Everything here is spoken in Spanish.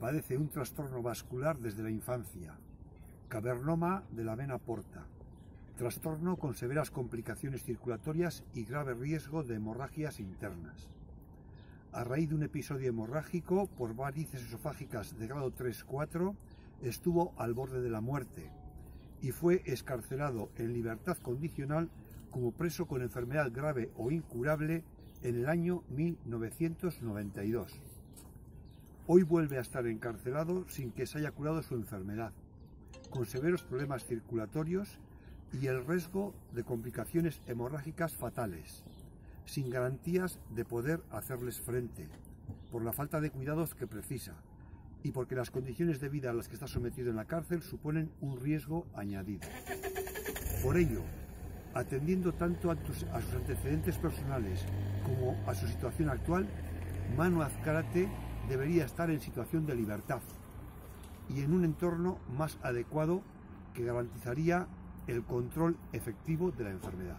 Padece un trastorno vascular desde la infancia, cavernoma de la vena porta, trastorno con severas complicaciones circulatorias y grave riesgo de hemorragias internas. A raíz de un episodio hemorrágico por varices esofágicas de grado 3-4, estuvo al borde de la muerte y fue escarcelado en libertad condicional como preso con enfermedad grave o incurable en el año 1992. Hoy vuelve a estar encarcelado sin que se haya curado su enfermedad, con severos problemas circulatorios y el riesgo de complicaciones hemorrágicas fatales, sin garantías de poder hacerles frente, por la falta de cuidados que precisa y porque las condiciones de vida a las que está sometido en la cárcel suponen un riesgo añadido. Por ello, atendiendo tanto a, sus antecedentes personales como a su situación actual, Manu Azcárate debería estar en situación de libertad y en un entorno más adecuado que garantizaría el control efectivo de la enfermedad.